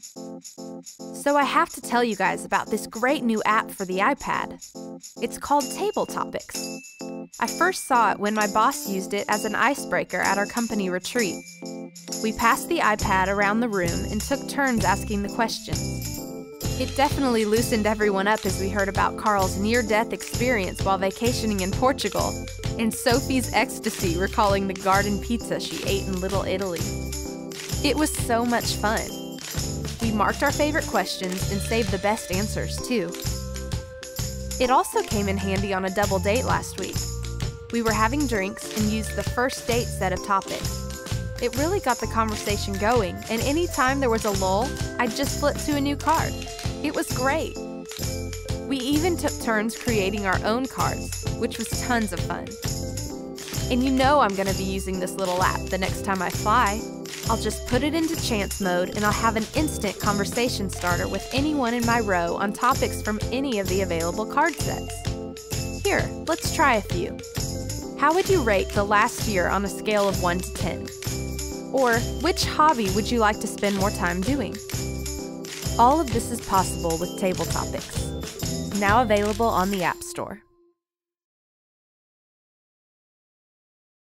So, I have to tell you guys about this great new app for the iPad. It's called TableTopics. I first saw it when my boss used it as an icebreaker at our company retreat. We passed the iPad around the room and took turns asking the questions. It definitely loosened everyone up as we heard about Carl's near death experience while vacationing in Portugal and Sophie's ecstasy recalling the garden pizza she ate in Little Italy. It was so much fun. We marked our favorite questions and saved the best answers, too. It also came in handy on a double date last week. We were having drinks and used the first date set of topics. It really got the conversation going, and anytime there was a lull, I'd just flip to a new card. It was great. We even took turns creating our own cards, which was tons of fun. And you know I'm going to be using this little app the next time I fly. I'll just put it into chance mode and I'll have an instant conversation starter with anyone in my row on topics from any of the available card sets. Here, let's try a few. How would you rate the last year on a scale of 1 to 10? Or which hobby would you like to spend more time doing? All of this is possible with TableTopics, now available on the App Store.